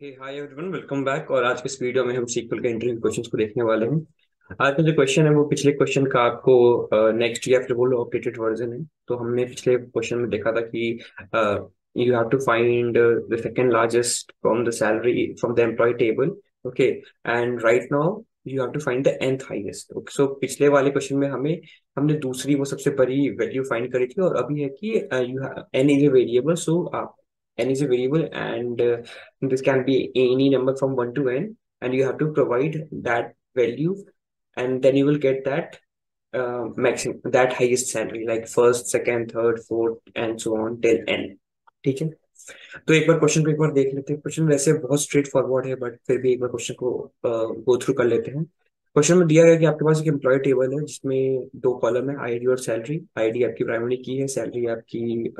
Hi everyone welcome back और आज के इस वीडियो में हम सीक्वल के इंटरव्यू क्वेश्चंस को देखने वाले हैं। आज का जो क्वेश्चन है, वो पिछले क्वेश्चन का आपको नेक्स्ट या फिर बोलो अपडेटेड वर्जन है। तो हमने पिछले क्वेश्चन में देखा था कि you have to find the second largest from the salary from the employ table okay and right now you have to find the nth highest so पिछले वाले क्वेश्चन में हमें, हमने दूसरी वो सबसे बड़ी वैल्यू फाइंड करी थी और अभी है कि you n is a variable so आप n is a variable and uh, this can be any number from 1 to n and you have to provide that value and then you will get that uh, maximum that highest salary like first second third fourth and so on till n ठीक है तो एक बार question को एक बार देख लेते हैं question वैसे बहुत स्ट्रेट फॉरवर्ड है बट फिर भी एक बार क्वेश्चन को गो थ्रू कर लेते हैं क्वेश्चन में दिया गया कि आपके पास एक एम्प्लॉय टेबल है जिसमें दो कॉलम है आईडी और सैलरी आईडी आपकी प्राइमरी की है सैलरी आपकी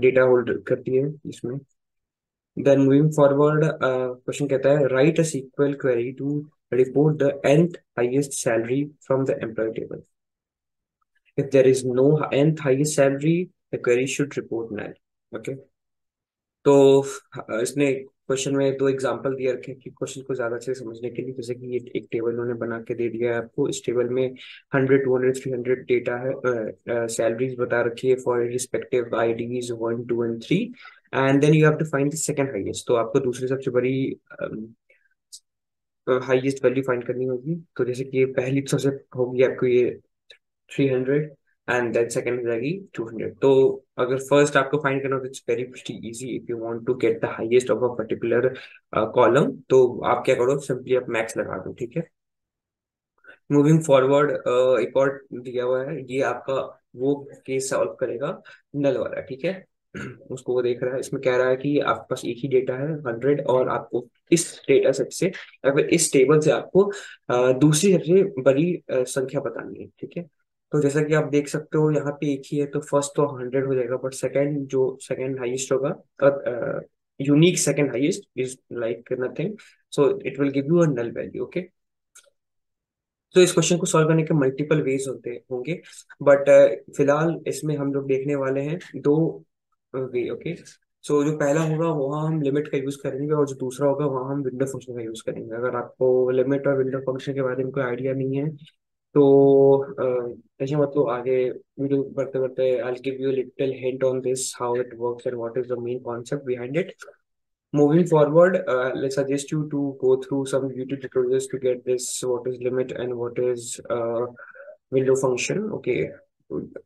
डेटा होल्ड करती है इसमें। देन मूविंग फॉरवर्ड क्वेश्चन कहता है write a SQL query to report the nth highest salary from the employ table if there is no nth highest salary the query should report null. Okay? तो इसने question में दो example दिए रखे कि question को ज़्यादा अच्छे समझने के लिए जैसे कि ये एक टेबल उन्होंने बना के दे दिया है आपको। इस टेबल में hundred two hundred three hundred data है सैलरीज uh, uh, बता रखी है for respective IDs one two and three and then you have to find the second highest तो आपको दूसरी सबसे बड़ी हाईएस्ट वैल्यू फाइंड करनी होगी। तो जैसे कि पहली सबसे होगी आपको ये three hundred and then second हो जाएगी 200 तो अगर फ़र्स्ट आपको फाइंड करना तो it's very pretty easy if you want to get the highest of a particular column तो आप क्या करो सिंपली आप मैक्स लगा दो ठीक है? मूविंग फॉरवर्ड एक और दिया हुआ है ये आपका वो केस सॉल्व करेगा नल वाला ठीक है? उसको वो देख रहा है इसमें कह रहा है कि आपके पास एक ही डेटा है हंड्रेड और आपको इस डेटा सेट से या फिर इस टेबल से आपको uh, दूसरी सबसे बड़ी uh, संख्या बतानी है ठीक है? तो जैसा कि आप देख सकते हो यहाँ पे एक ही है तो फ़र्स्ट तो हंड्रेड हो जाएगा बट सेकंड जो सेकंड हाईएस्ट होगा unique second highest is like nothing so it will give you a null value okay तो इस क्वेश्चन को सॉल्व करने के मल्टीपल वेज होते होंगे बट uh, फ़िलहाल इसमें हम लोग देखने वाले हैं दो वे ओके सो जो पहला होगा वहाँ हम लिमिट का यूज़ करेंगे और जो दूसरा होगा वहाँ हम विंडो फ़ंक्शन का यूज़ करेंगे। अगर आपको लिमिट और विंडो फ़ंक्शन के बारे में कोई आइडिया नहीं है तो तशी मतलब आगे वीडियो बढ़ते बढ़ते I give you little hint on this how it works and what is the main concept behind it moving forward I suggest you to go through some YouTube tutorials to get this what is limit and what is window function okay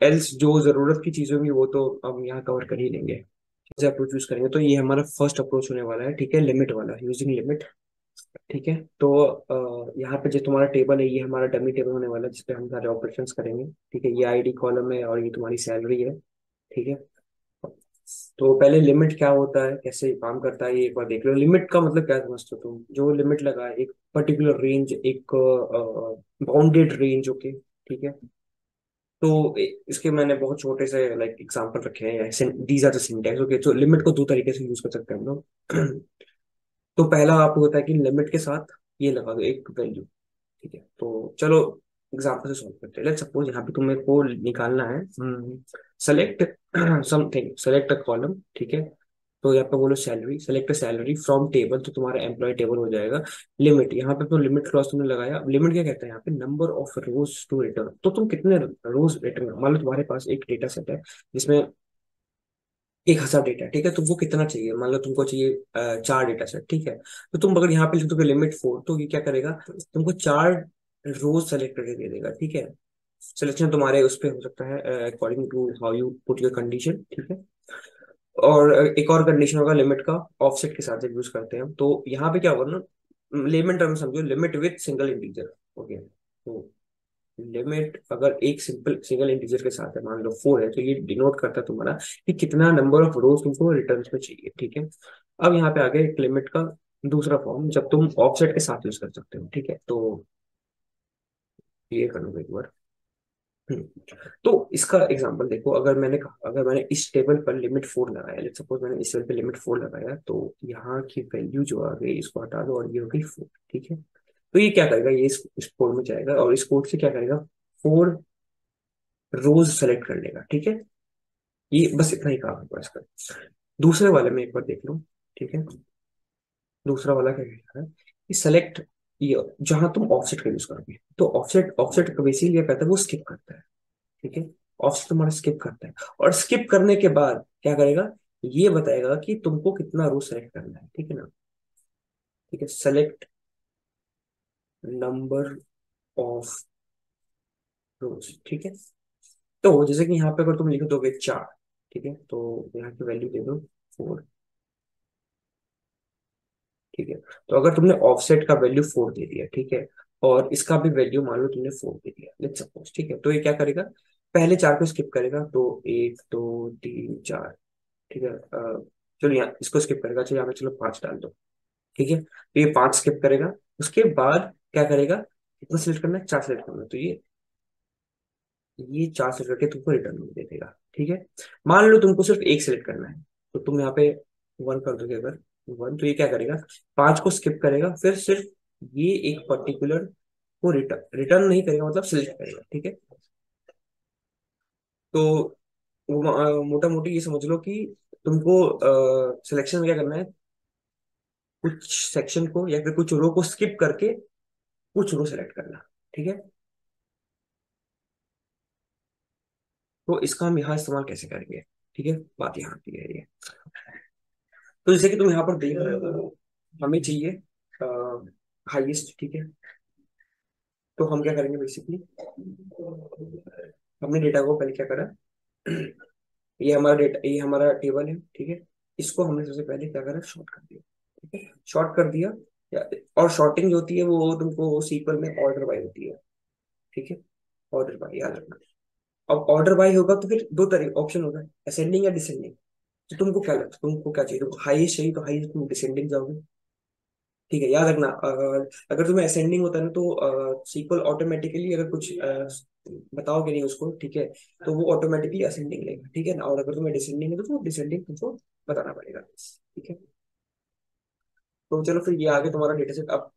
else जो ज़रूरत की चीज़ें होंगी, वो तो हम यहाँ cover कर ही लेंगे। अप्रोच यूज़ करेंगे। तो ये हमारा फ़र्स्ट अप्रोच होने वाला है, ठीक है? लिमिट वाला यूजिंग लिमिट ठीक है? तो यहाँ पे जो तुम्हारा टेबल है, ये हमारा डमी टेबल होने वाला है जिसपे हम सारे ऑपरेशन करेंगे। ठीक है? ये आईडी कॉलम है और ये तुम्हारी सैलरी है। ठीक है? तो पहले लिमिट क्या होता है? कैसे काम करता है? ये एक बार देख लो। लिमिट का मतलब क्या समझते हो तुम? जो लिमिट लगा है, एक पर्टिकुलर रेंज एक बाउंडेड रेंज ओके ठीक है? तो इसके मैंने बहुत छोटे से लाइक एग्जांपल रखे हैं। These are the syntax okay तो लिमिट को दो तरीके से यूज़ कर सकते हैं हम लोग। तो पहला आपको होता है कि लिमिट के साथ ये लगा दो एक वैल्यू ठीक है? तो चलो एग्ज़ाम्पल से सॉल्व करते हैं। लेट्स सपोज़ यहाँ पे तुम्हें को निकालना है। Select something select a column ठीक है? तो यहाँ पे बोलो salary select salary from table तो तुम्हारा एम्प्लॉय टेबल हो जाएगा। लिमिट यहाँ पे तो लिमिट क्लॉज तुमने लगाया। लिमिट क्या कहता है यहाँ पे? Number of rows to return तो तुम कितने रोज रिटर्न मान लो तुम्हारे पास एक डेटा सेट है जिसमें एक हज़ार डेटा ठीक है? तो वो कितना चाहिए? मान लो तुमको चाहिए चार डेटा सेट ठीक है? तो तुम अगर यहाँ पे लिख दोगे लिमिट फोर तो ये क्या करेगा? तुमको चार रोज सेलेक्ट करके दे देगा, ठीक है? सिलेक्शन तुम्हारे उस पर हो सकता है according to how you put your condition ठीक है? और एक और कंडीशन होगा लिमिट का ऑफसेट के साथ यूज़ करते हैं तो यहाँ पे क्या होगा ना लिमिट टर्म समझो limit with single integer okay तो लिमिट अगर एक सिंपल सिंगल इंटीजर के साथ है मान लो फोर है तो ये डिनोट करता है तुम्हारा कि कितना नंबर ऑफ़ रोज तुमको रिटर्न में चाहिए ठीक है? अब यहाँ पे आगे एक लिमिट का दूसरा फॉर्म जब तुम ऑफसेट के साथ यूज़ कर सकते हो ठीक है? तो ये कर लो एक बार। हम्म, तो इसका एग्जांपल देखो अगर मैंने अगर मैंने इस टेबल पर लिमिट फोर लगाया लेट्स सपोज़ मैंने इस टेबल पे लिमिट फोर लगाया तो यहाँ की वैल्यू जो आ गई इसको हटा दो और ये हो गई फोर ठीक है? तो ये क्या करेगा? ये इस, इस कोड में जाएगा और इस कोड से क्या करेगा? फोर रोज सेलेक्ट कर लेगा ठीक है? ये बस इतना ही काम होगा इसका दूसरे वाले में एक बार देख लो ठीक है? दूसरा वाला क्या कहता है? कि सेलेक्ट ये जहाँ तुम ऑफसेट का यूज़ करोगे तो ऑफसेट ऑफसेट बेसिकली क्या करता है? वो स्किप करता है ठीक है? ऑफसेट तुम्हारा स्किप करता है और स्किप करने के बाद क्या करेगा? ये बताएगा कि तुमको कितना रो सेलेक्ट करना है ठीक है ना? ठीक है सेलेक्ट नंबर ऑफ़ रोज ठीक है? तो जैसे कि यहाँ पे अगर तुम लिख दोगे चार, ठीक है? तो यहाँ की वैल्यू दे दो फोर ठीक है? तो अगर तुमने ऑफसेट का वैल्यू फोर दे दिया, ठीक है? और इसका भी वैल्यू मान लो तुमने फोर दे दिया लेट्स सपोज़ ठीक है? तो ये क्या करेगा? पहले चार को स्किप करेगा तो एक, दो, तीन, चार, ठीक है? चलो यहाँ, इसको स्किप करेगा, चलो यहाँ पे चलो पाँच डाल दो, ठीक है? तो ये पाँच स्किप करेगा, उसके बाद क्या करेगा? कितना सिलेक्ट करना है? चार सिलेक्ट करना है। तो ये ये चार सेलेक्ट करके तुमको रिटर्न दे देगा। ठीक है? मान लो तुमको सिर्फ़ एक सिलेक्ट करना है। तो तुम यहाँ पे वन कर दोगे अगर वन तो ये क्या करेगा? पाँच को स्किप करेगा, फिर सिर्फ़ ये एक पर्टिकुलर को रिटर्न रिटर्न नहीं करेगा मतलब सिलेक्ट करेगा। ठीक है? तो मोटा मोटी ये समझ लो कि तुमको सिलेक्शन में क्या करना है? कुछ सेक्शन को या फिर कुछ रो को स्किप करके कुछ रो सेलेक्ट करना, ठीक है? तो इसका हम यहाँ इस्तेमाल कैसे करेंगे? ठीक है? बात यहाँ की है ये। तो जैसे कि तुम यहाँ पर देख रहे हो, हमें चाहिए हाईएस्ट ठीक है? तो हम क्या करेंगे बेसिकली हमने डेटा को पहले क्या करा? ये हमारा डेटा ये हमारा टेबल है, ठीक है? इसको हमने सबसे पहले क्या करा? शॉर्ट कर दिया, ठीक है? शॉर्ट कर दिया और शॉर्टिंग जो होती है वो तुमको सीक्वल में ऑर्डर बाय होती है। ठीक है? ऑर्डर बाय याद रखना। अब ऑर्डर बाय होगा तो फिर दो तरीके ऑप्शन होगा असेंडिंग या डिसेंडिंग तो तुमको क्या लगता है तुमको क्या चाहिए? तुमको चाहिए तो हाईएस्ट तुम डिसेंडिंग जाओगे। ठीक है, याद रखना अगर तुम्हें असेंडिंग होता है ना तो सीक्वल ऑटोमेटिकली अगर कुछ बताओगे नहीं उसको, ठीक है तो वो ऑटोमेटिकली असेंडिंग लेगा। ठीक है ना? और अगर तुम्हें डिसेंडिंग है तो डिसेंडिंग तुमको बताना पड़ेगा। ठीक है? तो चलो फिर ये आगे तुम्हारा डेटा सेट अब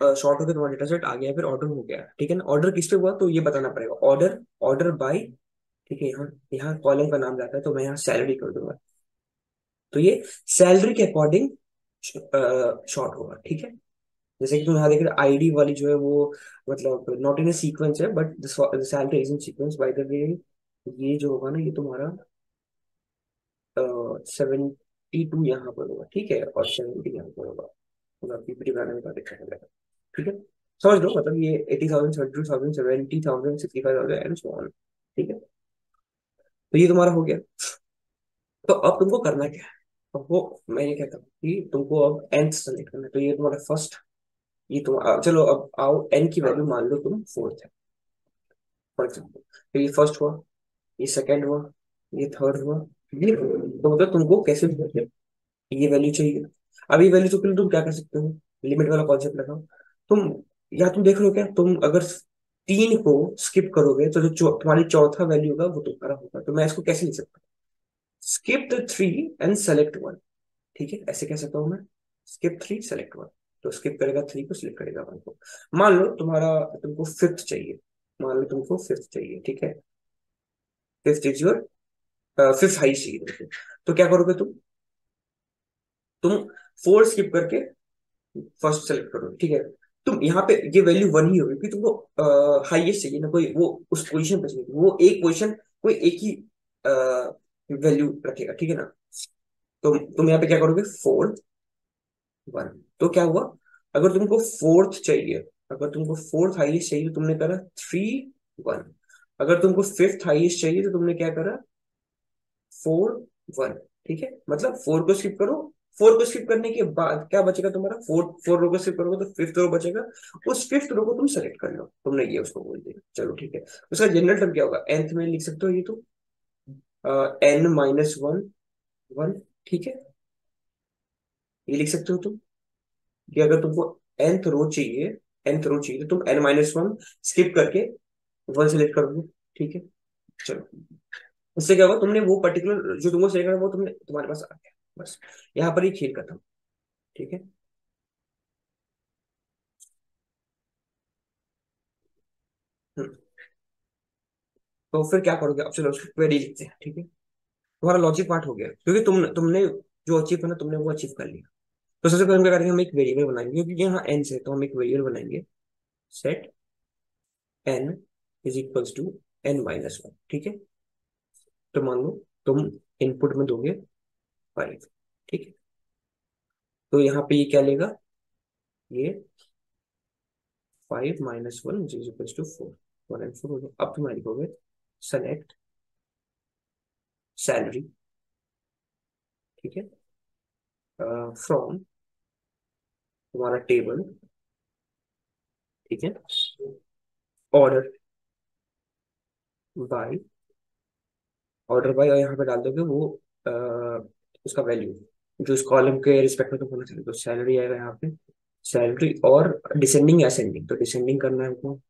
शॉर्ट हो गया तुम्हारा डेटा सेट आ गया फिर ऑर्डर हो गया, ठीक है ना? ऑर्डर किस पे हुआ? तो ये बताना पड़ेगा। ऑर्डर ऑर्डर बाय ठीक है, यहाँ यहाँ कॉलम का नाम जाता है तो मैं यहाँ सैलरी कर दूँगा। तो ये सैलरी के अकॉर्डिंग शॉर्ट होगा, ठीक है? जैसे कि तुम यहाँ देख रहे आईडी वाली जो है वो मतलब नॉट इन सीक्वेंस है but salary is in sequence by the ये जो होगा ना, ये तुम्हारा सेवेंटी टू यहाँ पर होगा, ठीक है? और सेवेंटी यहाँ पर होगा। मतलब पीपीटी बनाने में देखा जाएगा ठीक है? समझ लो मतलब ये eighty thousand seventy two thousand seventy thousand sixty five thousand and so on ठीक है? तो ये तुम्हारा हो गया। तो अब तुमको करना क्या है? वो मैंने क्या कहा कि तुमको अब एंथ सेलेक्ट करना है। तो ये तुम्हारा फ़र्स्ट ये तुम चलो अब आओ एन की वैल्यू मान लो तुम फोर्थ है। फॉर एग्ज़ाम्पल तो ये फ़र्स्ट हुआ, ये सेकेंड हुआ, ये थर्ड हुआ ये तो मतलब तुमको कैसे ये वैल्यू चाहिए। अभी वैल्यू तो तुम क्या कर सकते हो? लिमिट वाला कॉन्सेप्ट लगाओ तुम, या तुम देख रहे हो क्या? तुम अगर तीन को स्किप करोगे तो जो तुम्हारी चौथा वैल्यू होगा, वो तुम्हारा होगा। तो मैं इसको कैसे लिख सकता हूँ? Skip the three and select one ठीक है? ऐसे कह सकता हूँ मैं। स्किप थ्री सेलेक्ट वन तो स्किप करेगा थ्री को सिलेक्ट करेगा वन को। मान लो तुम्हारा, तुमको फिफ्थ चाहिए। मान लो तुमको फिफ्थ चाहिए। ठीक है? Fifth is your fifth high चाहिए तो क्या करोगे तुम? तुम फोर स्किप करके फ़र्स्ट सेलेक्ट करोगे, ठीक है? तुम यहाँ पे ये वैल्यू वन ही होगी, क्योंकि तुमको हाईएस्ट चाहिए ना, कोई वो, उस पोजीशन पे चाहिए। वो एक पोजीशन कोई एक ही वैल्यू रखेगा, ठीक है ना? तो तुम यहाँ पे क्या करोगे? फोर वन तो क्या हुआ? अगर तुमको फोर्थ चाहिए, अगर तुमको फोर्थ हाईएस्ट चाहिए तो तुमने करा थ्री वन अगर तुमको फिफ्थ हाईएस्ट चाहिए तो तुमने क्या करा? फोर वन, ठीक है? मतलब फोर को स्किप करो। फोर को स्किप करने के बाद क्या बचेगा तुम्हारा? फोर फोर रो को स्किप करोगे तो फिफ्थ रो बचेगा। उस फिफ्थ रो को तुम सेलेक्ट कर लो। तुमने ये उसको बोल दिया। चलो, ठीक है। उसका जनरल टर्म क्या होगा? एंथ में लिख सकते हो ये तो? एन माइनस वन वन ठीक है? ये लिख सकते हो तुम? कि अगर तुमको एंथ रो चाहिए एंथ रो चाहिए तो तुम n माइनस वन स्किप करके वन सेलेक्ट करोगे ठीक है? चलो। उससे क्या होगा तुमने वो पर्टिकुलर जो तुमको सेलेक्ट करना वो तुमने तुम्हारे पास आ गया। बस, यहाँ पर ही खेल खत्म। ठीक है? हम्म। तो फिर क्या करोगे? अब चलो क्वेरी लिखते हैं, ठीक है? तुम्हारा लॉजिक पार्ट हो गया। क्योंकि तुम तुमने जो अचीव करना, तुमने वो अचीव कर लिया। तो सबसे पहले हम क्या करेंगे? हम एक वेरिएबल बनाएँगे, क्योंकि यहाँ एन से तो हम एक वेरिएबल बनाएँगे। Set n is equals to n minus one ठीक है? तो मान लो, तुम इनपुट में दोगे फाइव ठीक है? तो यहाँ पे ये क्या लेगा? ये five minus one is equals to four one and four अब तुम्हारी लिखोगे सेलेक्ट सैलरी ठीक है? फ्रॉम तुम्हारा टेबल ठीक है? ऑर्डर बाय ऑर्डर बाय और यहाँ पे डाल दोगे वो आ, उसका वैल्यू जो इस कॉलम के रिस्पेक्ट में तो होना चाहिए तो सैलरी आएगा यहाँ पे। सैलरी और डिसेंडिंग असेंडिंग तो डिसेंडिंग करना है हमको।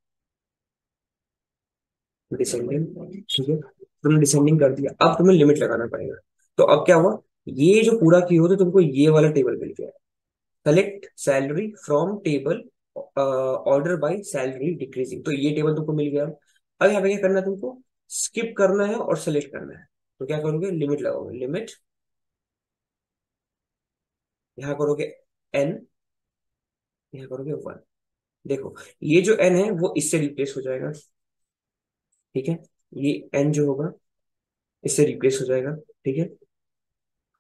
डिसेंडिंग ठीक है। तुमने डिसेंडिंग कर दिया अब तुम्हें लिमिट लगाना पड़ेगा। तो अब क्या हुआ? ये जो पूरा की हो तो तुमको ये वाला टेबल मिल गया। Select salary from table order by salary decreasing तो ये टेबल तुमको मिल गया। अब यहाँ पे क्या करना तुमको? स्किप करना है और सेलेक्ट करना है। तो क्या करोगे? लिमिट लगाओगे। लिमिट यहाँ करोगे एन यहाँ करोगे वन देखो, ये जो एन है, वो इससे रिप्लेस हो जाएगा। ठीक है? ये एन जो होगा, इससे रिप्लेस हो जाएगा। ठीक है?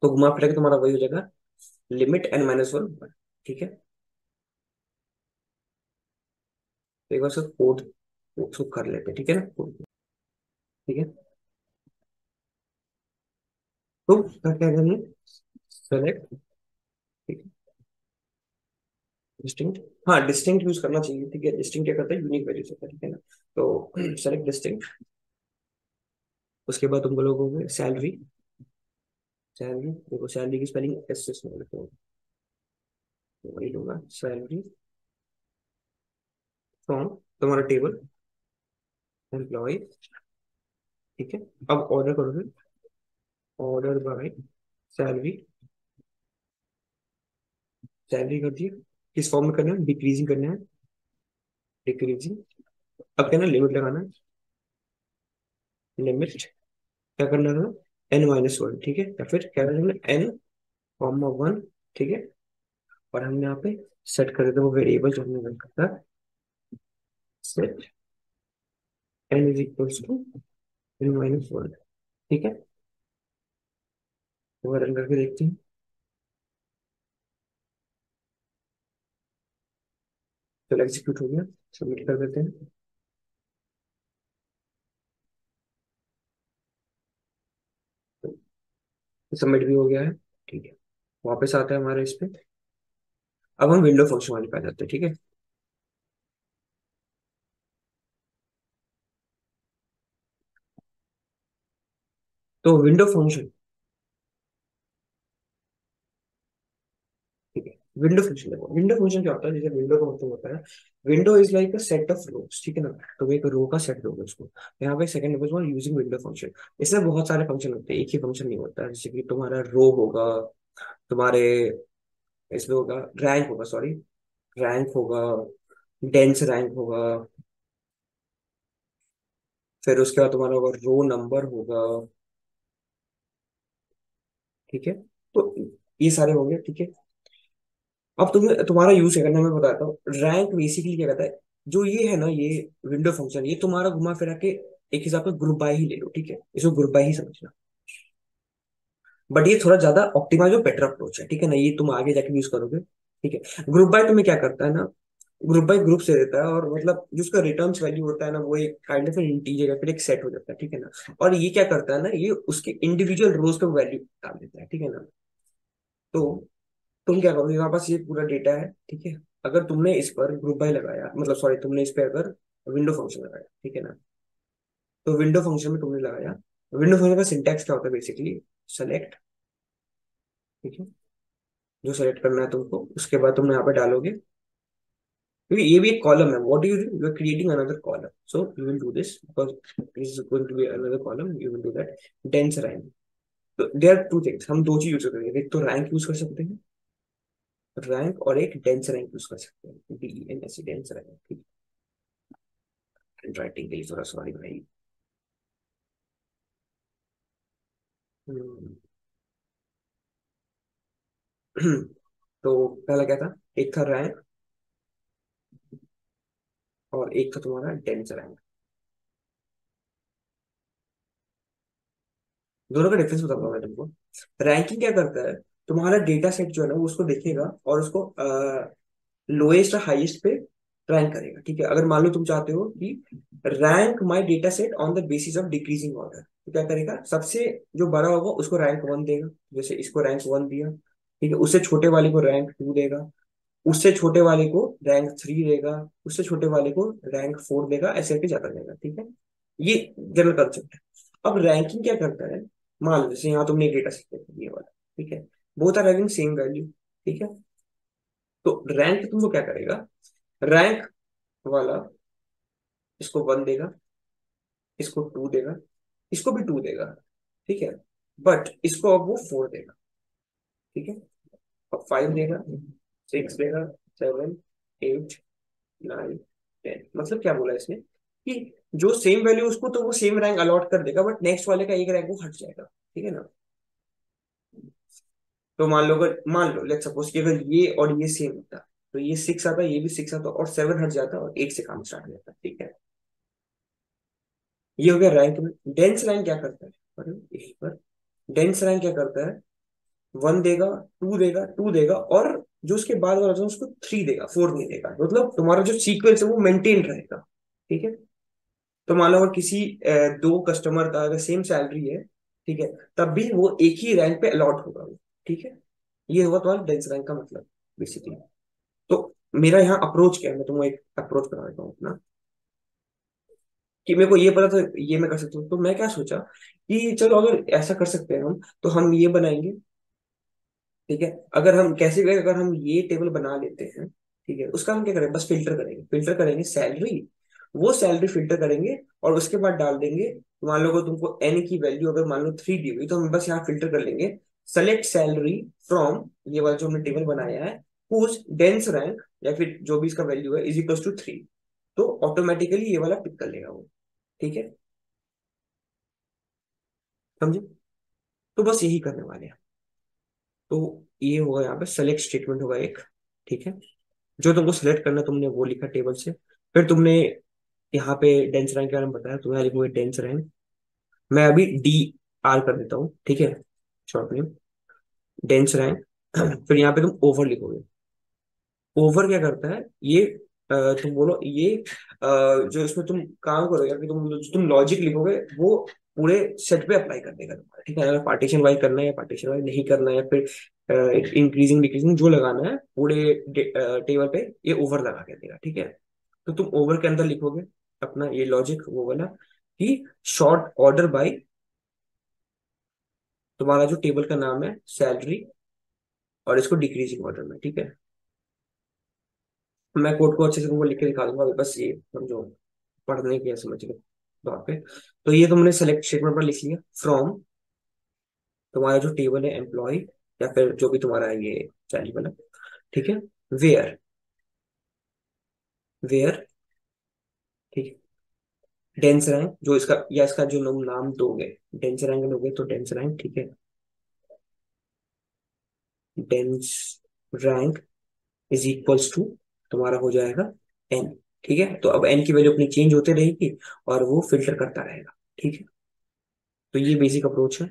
तो घुमा फिरा तुम्हारा वही हो जाएगा। Limit n minus one one ठीक है? तो एक बार से कोड कर लेते ठीक है ना? ठीक है। तो क्या कह रहे हैं? सेलेक्ट ठीक है। डिस्टिंक्ट हाँ डिस्टिंक्ट यूज़ करना चाहिए, ठीक है। डिस्टिंक्ट क्या करता है? यूनिक वैल्यू से ठीक है ना। तो सेलेक्ट डिस्टिंक्ट उसके बाद तुम बोलोगे सैलरी सैलरी देखो सैलरी की स्पेलिंग एस से स्मॉल लिखो तो वही लूँगा। सैलरी फ्रॉम तुम्हारा टेबल एम्प्लॉय ठीक है? अब ऑर्डर करोगे। ऑर्डर बाय सैलरी सैलरी कर दिए किस फॉर्म में करना है? डिक्रीजिंग करना है। डिक्रीजिंग अब क्या ना लिमिट लगाना है। लिमिट क्या करना है? एन माइनस वन ठीक है? या फिर क्या करना है? एन कॉमा वन ठीक है? और हमने यहाँ पे सेट कर देते वो वेरिएबल जो हमने रखा था set n is equals to n minus one ठीक है? तो करके देखते हैं। चलो एग्जीक्यूट हो गया सबमिट कर देते हैं। सबमिट भी हो गया है, ठीक है। वापस आता है हमारे इस पे। अब हम विंडो फ़ंक्शन वाले पे आ जाते हैं, ठीक है? तो window function window function window function क्या होता है? जैसे विंडो का मतलब होता है window is like a set of rows ठीक है ना? तो एक रो का सेट दोगे उसको। यहाँ पे सेकंड यूजिंग विंडो फ़ंक्शन इसमें बहुत सारे फ़ंक्शन होते हैं, एक ही फ़ंक्शन नहीं होता। है जैसे कि तुम्हारा रो होगा, तुम्हारे इसमें होगा रैंक होगा सॉरी रैंक होगा डेंस रैंक होगा। फिर उसके बाद तुम्हारा होगा रो नंबर होगा। ठीक है? तो ये सारे हो गए, ठीक है? अब तुम्हें, तुम्हारा यूज़ क्या करना मैं बताता हूँ। रैंक बेसिकली क्या कहता है? जो ये है ना, ये विंडो फ़ंक्शन ये तुम्हारा घुमा फिरा के एक हिसाब से ग्रुप बाय ही ले लो, ठीक है? इसको ग्रुप बाय ही समझना। बट ये थोड़ा ज़्यादा ऑप्टिमाइज और बेटर अप्रोच है, ठीक है ना? ये तुम आगे जाके यूज़ करोगे, ठीक है? ग्रुप बाय तुम्हें क्या करता है ना? ग्रुप बाय ग्रुप से देता है और मतलब जो उसका रिटर्न वैल्यू होता है ना, वो एक काइंड ऑफ़ इंटीजर या फिर एक सेट हो जाता है, ठीक है ना? और ये क्या करता है ना, ये उसके इंडिविजुअल रोज पे वैल्यू डाल देता है, ठीक है ना? तो तुम क्या करोगे, यहाँ पास ये पूरा डेटा है, ठीक है? अगर तुमने इस पर ग्रुप बाय लगाया मतलब सॉरी तुमने इस पर अगर विंडो फ़ंक्शन लगाया, ठीक है ना? तो विंडो फ़ंक्शन में तुमने लगाया विंडो फ़ंक्शन का सिंटैक्स क्या होता है बेसिकली सेलेक्ट ठीक है? जो सेलेक्ट करना है तुमको, उसके बाद तुम यहाँ पे डालोगे क्योंकि ये भी एक कॉलम है। What do you you are creating another column so you will do this because this is going to be another column you will do that dense rank तो देयर आर टू थिंग्स हम दो चीज़ use करेंगे एक तो rank use कर सकते हैं। Rank और एक डेंस रैंक यूज़ कर सकते हैं। D N S dense rank ठीक है? राइटिंग के लिए थोड़ा सॉरी भाई। तो पहला क्या था? एक था रैंक और एक का तुम्हारा डेंस रैंक। दोनों का डिफरेंस बताऊँगा मैं तुमको। रैंकिंग क्या करता है? तुम्हारा डेटा सेट जो है ना, वो उसको देखेगा और उसको लोएस्ट और हाईएस्ट पे रैंक करेगा, ठीक है? अगर मान लो तुम चाहते हो कि rank my data set on the basis of decreasing order तो क्या करेगा? सबसे जो बड़ा होगा, उसको रैंक वन देगा। जैसे इसको रैंक वन दिया, ठीक है? उससे छोटे वाले को रैंक टू देगा। उससे छोटे वाले को रैंक थ्री देगा, उससे छोटे वाले को रैंक फोर देगा, ऐसे करके जाता जाएगा, ठीक है? ये जनरल कंसेप्ट है। अब रैंकिंग क्या करता है? मान लो, जैसे यहाँ तुमने डेटा सीख ये वाला, ठीक है? Both are having same value ठीक है? तो रैंक तुमको क्या करेगा? रैंक वाला इसको वन देगा, इसको टू देगा, इसको भी टू देगा, ठीक है? बट इसको अब वो फोर देगा, ठीक है? अब फाइव देगा six seven eight nine ten मतलब क्या बोला इसने? कि जो सेम वैल्यू उसको तो वो सेम रैंक अलॉट कर देगा बट नेक्स्ट वाले का एक रैंक वो हट जाएगा, ठीक है ना? तो मान लो, अगर, मान लो लेट सपोज़ कि अगर ये और ये सेम होता तो ये सिक्स आता, ये भी सिक्स आता, और सेवन हट जाता और एट से काम स्टार्ट हो जाता, ठीक है? ये हो गया रैंक में। डेंस रैंक क्या करता है? पर डेंस रैंक क्या करता है? वन देगा टू देगा टू देगा, और जो उसके बाद वाला था उसको थ्री देगा फोर नहीं देगा। मतलब तुम्हारा जो सीक्वेंस है वो मेंटेन रहेगा, ठीक है? तो मान लो अगर किसी दो कस्टमर का अगर सेम सैलरी है, ठीक है, तब भी वो एक ही रैंक पे अलॉट होगा वो, ठीक है? ये होगा तुम्हारा डेंस रैंक का मतलब बेसिकली तो मेरा यहाँ अप्रोच क्या है? मैं तुम्हें एक अप्रोच करा देता हूँ अपना। कि मेरे को ये पता था, ये मैं कर सकता हूँ। तो मैं क्या सोचा कि चलो अगर ऐसा कर सकते हैं हम तो हम ये बनाएँगे ठीक है? अगर हम, कैसे भी, अगर हम ये टेबल बना लेते हैं, ठीक है? उसका हम क्या करेंगे बस फ़िल्टर करेंगे। फ़िल्टर करेंगे सैलरी वो सैलरी फ़िल्टर करेंगे और उसके बाद डाल देंगे, मान लो तुमको एन की वैल्यू अगर मान लो थ्री दी हुई तो हम बस यहाँ फ़िल्टर कर लेंगे। सेलेक्ट सैलरी फ्रॉम ये वाला जो हमने टेबल बनाया है हुज डेंस रैंक या फिर जो भी इसका वैल्यू है इज़ इक्वल टू थ्री तो ऑटोमेटिकली ये वाला पिक कर लेगा वो, ठीक है? समझे? तो बस यही करने वाले हैं। तो ये होगा यहाँ पे सेलेक्ट स्टेटमेंट होगा एक, ठीक है? जो तुमको सेलेक्ट करना तुमने वो लिखा टेबल से। फिर तुमने यहाँ पे डेंस रैंक के बारे में बताया, तुम्हें लिखोगे डेंस रैंक मैं अभी डी आर कर देता हूँ, ठीक है? शॉर्ट नेम डेंस रैंक फिर यहाँ पे तुम ओवर लिखोगे। ओवर क्या करता है? ये तुम बोलो, ये जो इसमें तुम काम करोगे तुम जो तुम लॉजिक लिखोगे, वो पूरे सेट पे अप्लाई कर देगा तुम्हारा, ठीक है? अगर पार्टीशन वाइज करना है पार्टीशन वाइज नहीं करना है फिर इंक्रीजिंग डिक्रीजिंग जो लगाना है, पूरे टेबल पे ये ओवर लगा के देगा, ठीक है? तो तुम ओवर के अंदर लिखोगे अपना ये लॉजिक वो वाला, कि शॉर्ट ऑर्डर बाई तुम्हारा जो टेबल का नाम है सैलरी और इसको डिक्रीजिंग ऑर्डर में, ठीक है? मैं कोड को अच्छे से तुमको लिख के दिखा दूँगा बस ये, समझो, पढ़ने के समझ लो तौर पे। तो ये तुमने सेलेक्ट स्टेटमेंट पर लिख लिया फ्रॉम तुम्हारा जो टेबल है एम्प्लॉय या फिर जो भी तुम्हारा ये सैलरी वाला, ठीक है? वेयर वेयर ठीक है। डेंस रैंक जो इसका, या इसका जो नाम नाम दोगे डेंस रैंक लोगे तो डेंस रैंक ठीक है? Dense rank is equals to तुम्हारा हो जाएगा एन ठीक है? तो अब एन की वैल्यू अपनी चेंज होते रहेगी और वो फ़िल्टर करता रहेगा, ठीक है? तो ये बेसिक अप्रोच है।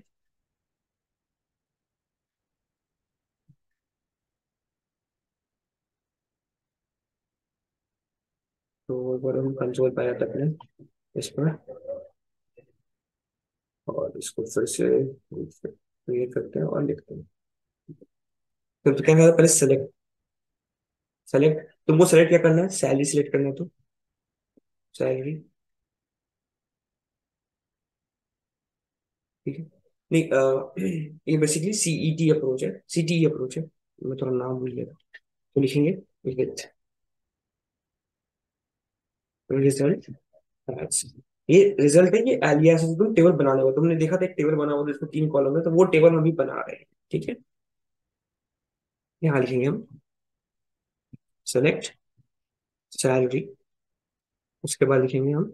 तो एक बार हम कंसोल पाया तक इस पर। और इसको फिर से क्रिएट करते हैं और लिखते हैं। तो क्या पहले? सेलेक्ट सेलेक्ट तुमको सेलेक्ट क्या करना है? सैलरी सिलेक्ट करना है तो। सैलरी ठीक है। नहीं ये बेसिकली सीईटी अप्रोच है। सीटीई अप्रोच है। मैं थोड़ा नाम भूल गया तो लिखेंगे विथ रिज़ल्ट ये रिज़ल्ट है ये एलियास तुम टेबल बनाने वाला तुमने देखा था एक टेबल बना हुआ था इसमें तीन कॉलम है तो वो टेबल हम भी बना रहे हैं। ठीक है? यहाँ लिखेंगे हम। सेलेक्ट सैलरी उसके बाद लिखेंगे हम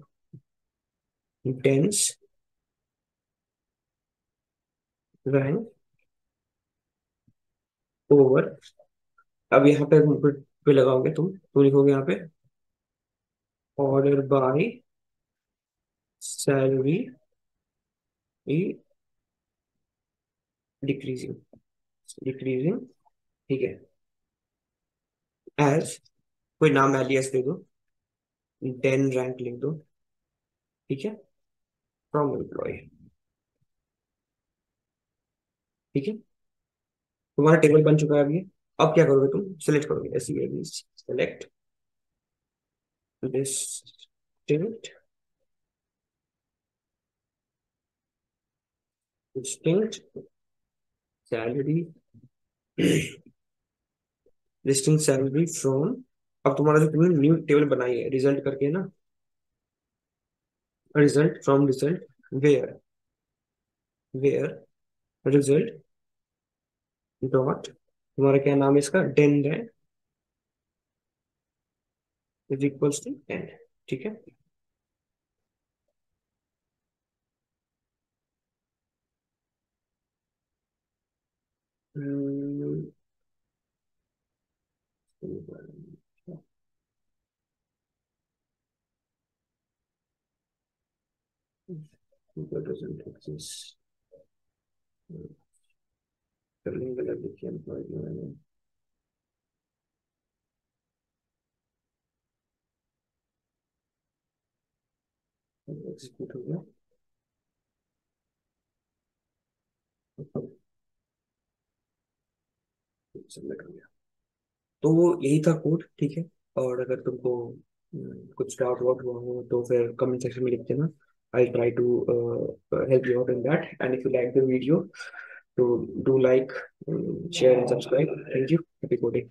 डेंस रैंक ओवर अब यहाँ पे पे लगाओगे तुम तो लिखोगे यहाँ पे order by salary decreasing decreasing ठीक है। एज कोई नाम एलियस दे दो। टेन रैंक लिख दो। ठीक है? फ्रॉम एम्प्लॉय ठीक है? तुम्हारा टेबल बन चुका है अभी अब क्या करोगे तुम? सिलेक्ट करोगे। ऐसी select distinct distinct salary distinct salary from अब तुम्हारा जो तुमने न्यू टेबल बनाई है रिज़ल्ट करके ना। Result from result where where result dot तुम्हारा क्या नाम है इसका? डेन है। इज़ इक्वल्स टू टेन ठीक है। Hmm. Google doesn't exist. The lingular became for you. Execute over. तो यही था कोड ठीक है? और अगर तुमको हम्म, कुछ डाउट वाउट हुआ हो तो फिर कमेंट सेक्शन में लिख देना I try to help you out in that and if you like the video to do like share and subscribe thank you happy coding